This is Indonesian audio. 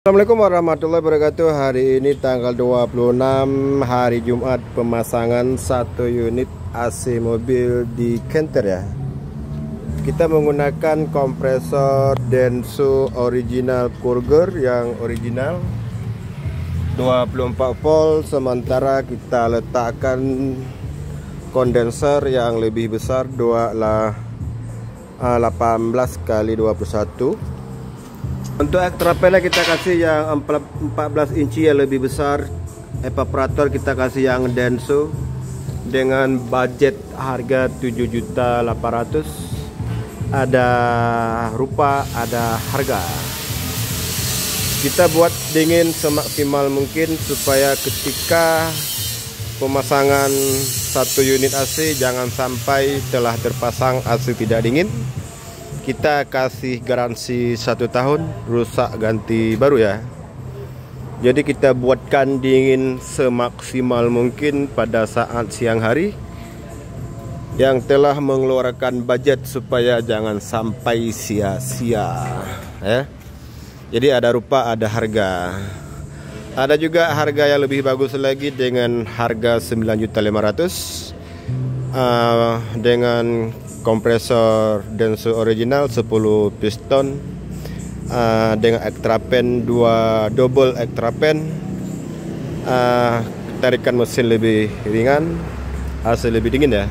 Assalamualaikum warahmatullahi wabarakatuh. Hari ini tanggal 26 hari Jumat Pemasangan satu unit AC mobil di Kenter ya. Kita menggunakan kompresor Denso original Kurger yang original. 24 volt Sementara kita letakkan kondenser yang lebih besar 2 lah 18 kali 21 untuk ekstrapennya kita kasih yang 14 inci yang lebih besar. Evaporator kita kasih yang Denso. Dengan budget harga 7.800 Ada rupa, ada harga. Kita buat dingin semaksimal mungkin Supaya ketika pemasangan satu unit AC Jangan sampai telah terpasang AC tidak dingin kita kasih garansi satu tahun rusak ganti baru ya. Jadi kita buatkan dingin semaksimal mungkin pada saat siang hari yang telah mengeluarkan budget supaya jangan sampai sia-sia ya. Jadi ada rupa ada harga. Ada juga harga yang lebih bagus lagi dengan harga 9.500 uh, dengan kompresor Denso original 10 piston uh, dengan ekstrapen 2 double ekstrapen uh, tarikan mesin lebih ringan hasil lebih dingin ya